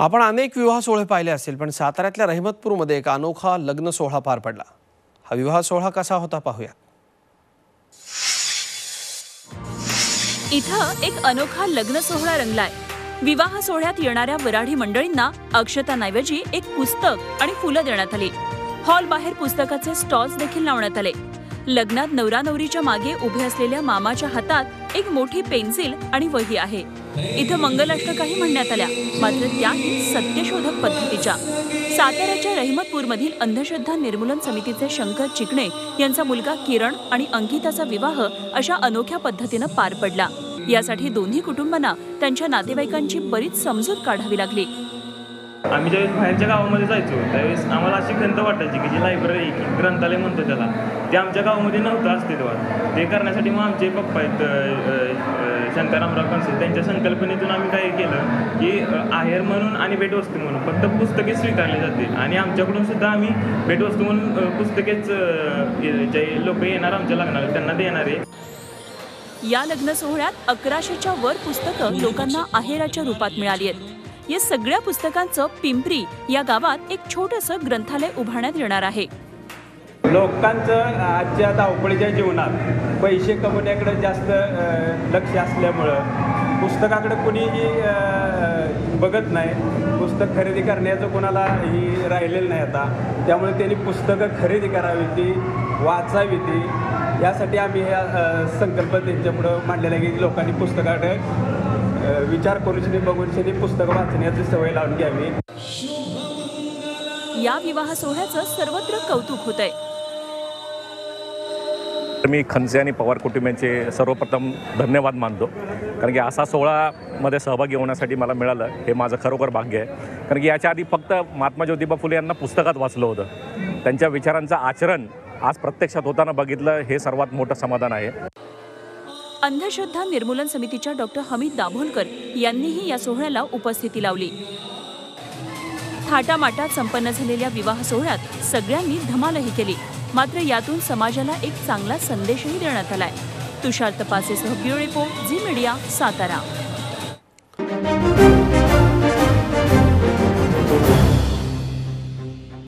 आपण अनेक विवाह सोहळे पाहिले असेल पण साताऱ्यातल्या रहिमतपूरमध्ये एक अनोखा लग्न सोहळा पार पडला. हा विवाह सोहळा कसा होता पाहूया. इथं एक अनोखा लग्न सोहळा रंगलाय. विवाह सोहळ्यात येणाऱ्या वराढी मंडळींना अक्षतांऐवजी एक पुस्तक आणि फुलं देण्यात आली. हॉल बाहेर पुस्तकाचे स्टॉल्स देखील लावण्यात आले. लग्नात नवरा नवरीच्या मागे उभे असलेल्या मामाच्या हातात एक मोठी पेन्सिल आणि वही आहे. इथं मंगलाष्टकाही म्हणण्यात आल्या. मात्र त्याही सत्यशोधक पद्धतीच्या. साताऱ्याच्या रहिमतपूरमधील अंधश्रद्धा निर्मूलन समितीचे शंकर चिकणे यांचा मुलगा किरण आणि अंकिताचा विवाह अशा अनोख्या पद्धतीनं पार पडला. यासाठी दोन्ही कुटुंबांना त्यांच्या नातेवाईकांची बरीच समजूत काढावी लागली. आम्ही ज्यावेळेस बाहेरच्या गावामध्ये जायचो त्यावेळेस आम्हाला अशी खंत वाटायची की जी लायब्ररी ग्रंथालय म्हणतो त्याला ते आमच्या गावामध्ये नव्हतं अस्तित्वात ते करण्यासाठी मग आमचे पप्पा आहेत अ, अ, त्यांच्या संकल्पनेतून आम्ही काय केलं की आहेर म्हणून आणि भेटवस्तू म्हणून फक्त पुस्तके स्वीकारली जाते. आणि आमच्याकडून सुद्धा आम्ही भेटवस्तू म्हणून पुस्तकेच जे लोक येणार आमच्या लग्नाला त्यांना देणार. आहे या लग्न सोहळ्यात अकराशेच्या वर पुस्तकं लोकांना आहेराच्या रूपात मिळाली आहेत. या सगळ्या पुस्तकांचं पिंपरी या गावात एक छोटंसं ग्रंथालय उभारण्यात येणार आहे. लोकांचं आजच्या धावपळीच्या जीवनात पैसे कमवण्याकडे जास्त लक्ष असल्यामुळं पुस्तकाकडे कुणीही बघत नाही. पुस्तक खरेदी करण्याचं कोणाला ही राहिलेलं नाही आता. त्यामुळे त्यांनी पुस्तकं खरेदी करावी ती वाचावी ती यासाठी आम्ही ह्या संकल्प त्यांच्यापुढं मांडलेला आहे की लोकांनी पुस्तकाकडे विचार करून बघून शनी पुस्तकं वाचण्याची सवय लावून घ्यावी या विवाह सोहळ्याचं सर्वत्र कौतुक होतंय. तर मी खनसे आणि पवार कुटुंबियांचे सर्वप्रथम धन्यवाद मानतो. कारण की असा सोहळामध्ये सहभागी होण्यासाठी मला मिळालं हे माझं खरोखर भाग्य आहे. कारण की याच्या आधी फक्त महात्मा ज्योतिबा फुले यांना पुस्तकात वाचलं होतं. त्यांच्या विचारांचं आचरण आज प्रत्यक्षात होताना बघितलं हे सर्वात मोठं समाधान आहे. अंधश्रद्धा निर्मूलन समितीच्या डॉक्टर हमीद दाभोलकर यांनीही या सोहळ्याला उपस्थिती लावली. थाटामाटात संपन्न झालेल्या विवाह सोहळ्यात सगळ्यांनी धमालही केली. मात्र यातून समाजाला एक चांगला संदेशही देण्यात आलाय. Tushar तपासेसह bureau report Zee media Satara.